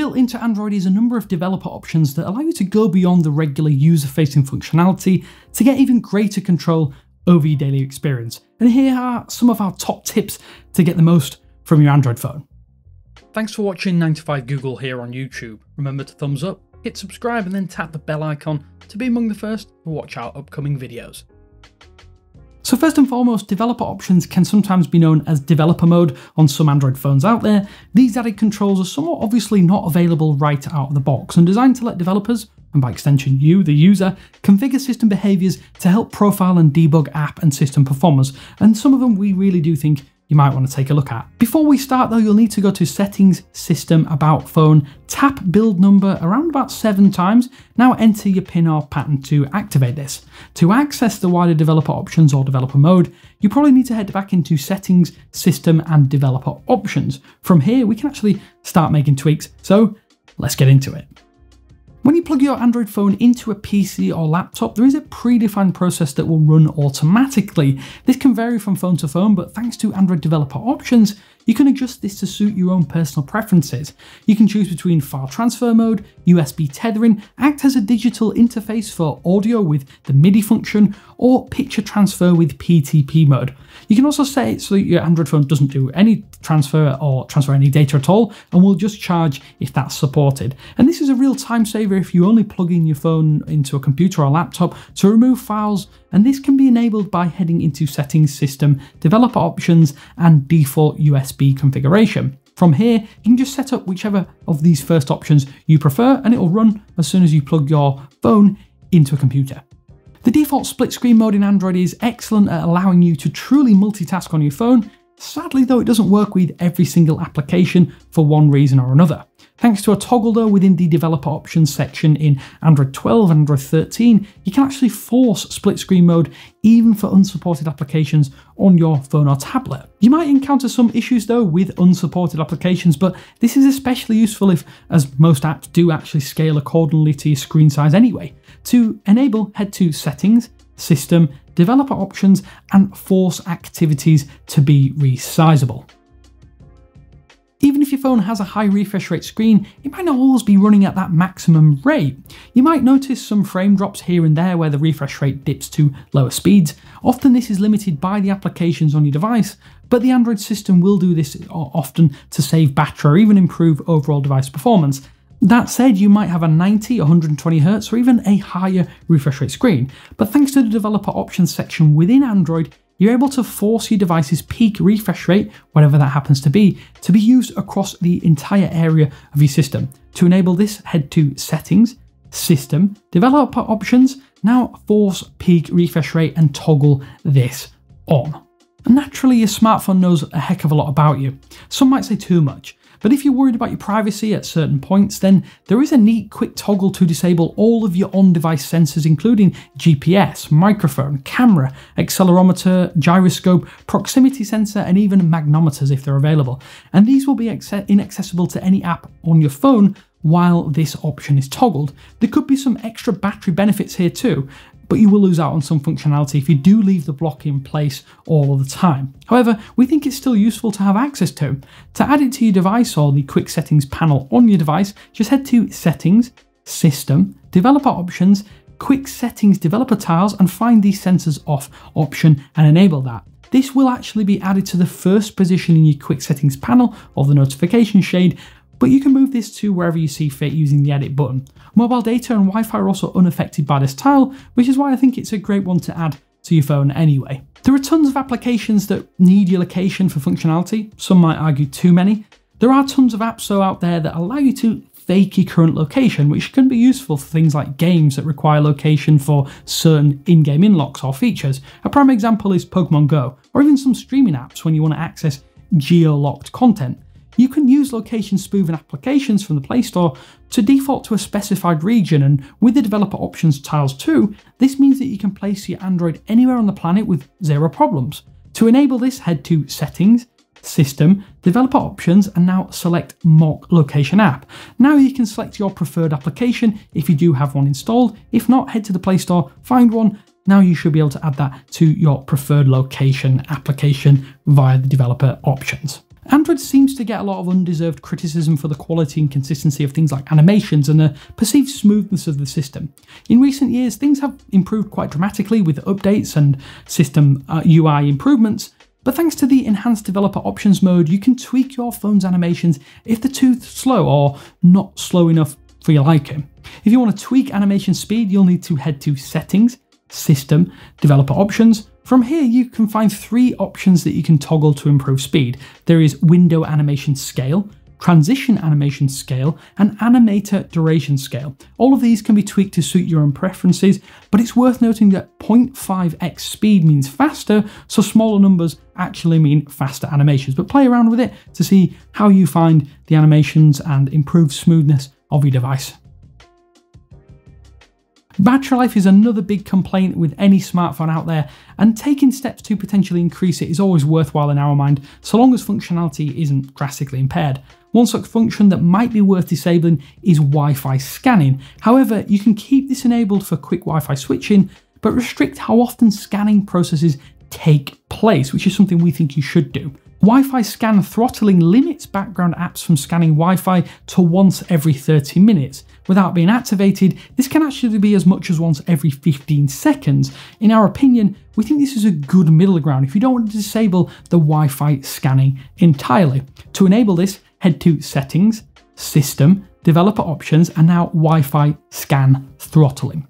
Inbuilt into Android is a number of developer options that allow you to go beyond the regular user-facing functionality to get even greater control over your daily experience. And here are some of our top tips to get the most from your Android phone. Thanks for watching 9 to 5 Google here on YouTube. Remember to thumbs up, hit subscribe and then tap the bell icon to be among the first to watch our upcoming videos. So first and foremost, developer options can sometimes be known as developer mode on some Android phones out there. These added controls are somewhat obviously not available right out of the box and designed to let developers, and by extension you, the user, configure system behaviours to help profile and debug app and system performance, and some of them we really do think you might want to take a look at. Before we start though, you'll need to go to Settings, System, About Phone, tap Build Number around about seven times. Now enter your PIN or pattern to activate this. To access the wider developer options or developer mode, you probably need to head back into Settings, System, and Developer Options. From here, we can actually start making tweaks, so let's get into it. When you plug your Android phone into a PC or laptop, there is a predefined process that will run automatically. This can vary from phone to phone, but thanks to Android developer options, you can adjust this to suit your own personal preferences. You can choose between file transfer mode, USB tethering, act as a digital interface for audio with the MIDI function, or picture transfer with PTP mode. You can also set it so that your Android phone doesn't do any transfer or transfer any data at all and will just charge if that's supported. And this is a real time saver if you only plug in your phone into a computer or laptop to remove files and this can be enabled by heading into settings system, developer options and default USB configuration. From here, you can just set up whichever of these first options you prefer and it will run as soon as you plug your phone into a computer. The default split screen mode in Android is excellent at allowing you to truly multitask on your phone. Sadly though, it doesn't work with every single application for one reason or another. Thanks to a toggle though within the developer options section in Android 12 and Android 13, you can actually force split screen mode even for unsupported applications on your phone or tablet. You might encounter some issues though with unsupported applications, but this is especially useful if, as most apps do actually scale accordingly to your screen size anyway. To enable, head to Settings, System, Developer Options, and force activities to be resizable. Even if your phone has a high refresh rate screen, it might not always be running at that maximum rate. You might notice some frame drops here and there where the refresh rate dips to lower speeds. Often this is limited by the applications on your device, but the Android system will do this often to save battery or even improve overall device performance. That said, you might have a 90, 120Hz or even a higher refresh rate screen, but thanks to the developer options section within Android, you're able to force your device's peak refresh rate, whatever that happens to be, to be used across the entire area of your system. To enable this, head to Settings, System, Developer Options, now force peak refresh rate and toggle this on. Naturally, your smartphone knows a heck of a lot about you. Some might say too much, but if you're worried about your privacy at certain points, then there is a neat quick toggle to disable all of your on-device sensors, including GPS, microphone, camera, accelerometer, gyroscope, proximity sensor, and even magnometers if they're available. And these will be inaccessible to any app on your phone while this option is toggled. There could be some extra battery benefits here too, but you will lose out on some functionality if you do leave the block in place all of the time. However, we think it's still useful to have access to. To add it to your device or the quick settings panel on your device, just head to Settings, System, Developer Options, Quick Settings Developer Tiles and find the Sensors Off option and enable that. This will actually be added to the first position in your quick settings panel or the notification shade but you can move this to wherever you see fit using the edit button. Mobile data and Wi-Fi are also unaffected by this tile, which is why I think it's a great one to add to your phone anyway. There are tons of applications that need your location for functionality, some might argue too many. There are tons of apps though out there that allow you to fake your current location, which can be useful for things like games that require location for certain in-game unlocks or features. A prime example is Pokemon Go, or even some streaming apps when you want to access geo-locked content you can use location spoofing applications from the Play Store to default to a specified region and with the developer options tiles too, this means that you can place your Android anywhere on the planet with zero problems. To enable this, head to Settings, System, Developer Options, and now select Mock Location App. Now you can select your preferred application if you do have one installed. If not, head to the Play Store, find one. Now you should be able to add that to your preferred location application via the developer options. Android seems to get a lot of undeserved criticism for the quality and consistency of things like animations and the perceived smoothness of the system. In recent years, things have improved quite dramatically with updates and system uh, UI improvements, but thanks to the enhanced developer options mode, you can tweak your phone's animations if they're too slow or not slow enough for your liking. If you want to tweak animation speed, you'll need to head to Settings, System, Developer Options. From here, you can find three options that you can toggle to improve speed. There is Window Animation Scale, transition animation scale, and animator duration scale. All of these can be tweaked to suit your own preferences, but it's worth noting that 0.5x speed means faster, so smaller numbers actually mean faster animations. But play around with it to see how you find the animations and improve smoothness of your device. Battery life is another big complaint with any smartphone out there, and taking steps to potentially increase it is always worthwhile in our mind, so long as functionality isn't drastically impaired. One such function that might be worth disabling is Wi-Fi scanning. However, you can keep this enabled for quick Wi-Fi switching, but restrict how often scanning processes take place, which is something we think you should do. Wi-Fi scan throttling limits background apps from scanning Wi-Fi to once every 30 minutes. Without being activated, this can actually be as much as once every 15 seconds. In our opinion, we think this is a good middle ground if you don't want to disable the Wi-Fi scanning entirely. To enable this, head to Settings, System, Developer Options, and now Wi-Fi Scan Throttling.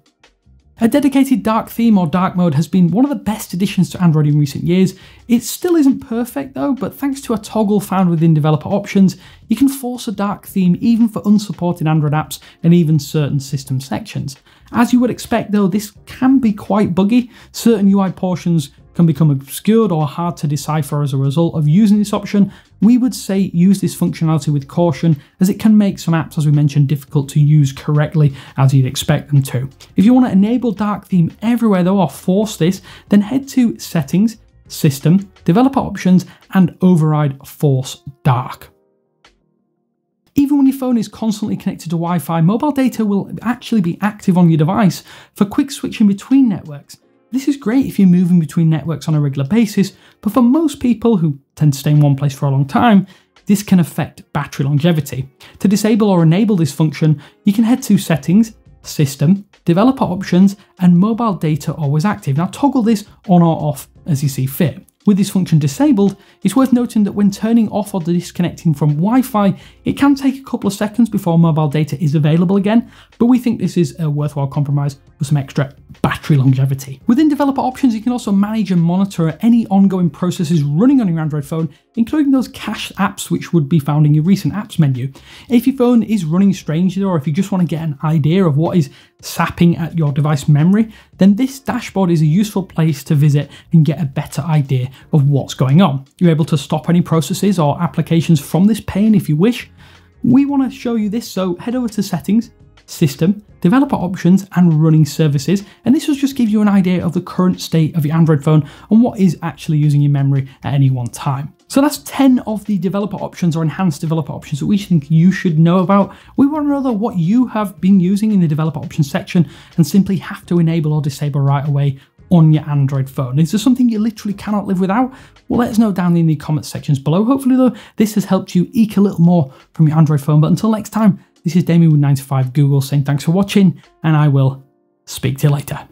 A dedicated dark theme or dark mode has been one of the best additions to Android in recent years. It still isn't perfect though, but thanks to a toggle found within developer options, you can force a dark theme even for unsupported Android apps and even certain system sections. As you would expect though, this can be quite buggy. Certain UI portions can become obscured or hard to decipher as a result of using this option, we would say use this functionality with caution as it can make some apps, as we mentioned, difficult to use correctly as you'd expect them to. If you want to enable dark theme everywhere though or force this, then head to Settings, System, Developer Options, and override Force Dark. Even when your phone is constantly connected to Wi Fi, mobile data will actually be active on your device for quick switching between networks. This is great if you're moving between networks on a regular basis, but for most people who tend to stay in one place for a long time, this can affect battery longevity. To disable or enable this function, you can head to Settings, System, Developer Options, and Mobile Data Always Active. Now toggle this on or off as you see fit. With this function disabled, it's worth noting that when turning off or disconnecting from Wi-Fi, it can take a couple of seconds before mobile data is available again, but we think this is a worthwhile compromise for some extra battery longevity. Within developer options, you can also manage and monitor any ongoing processes running on your Android phone, including those cached apps which would be found in your recent apps menu. If your phone is running strangely or if you just want to get an idea of what is sapping at your device memory, then this dashboard is a useful place to visit and get a better idea of what's going on. You're able to stop any processes or applications from this pane if you wish. We want to show you this, so head over to settings, system, developer options, and running services. And this will just give you an idea of the current state of your Android phone and what is actually using your memory at any one time. So that's 10 of the developer options or enhanced developer options that we think you should know about. We want to know what you have been using in the developer options section and simply have to enable or disable right away on your Android phone. Is there something you literally cannot live without? Well, let us know down in the comment sections below. Hopefully, though, this has helped you eke a little more from your Android phone. But until next time, this is Damien with 9to5 Google saying thanks for watching, and I will speak to you later.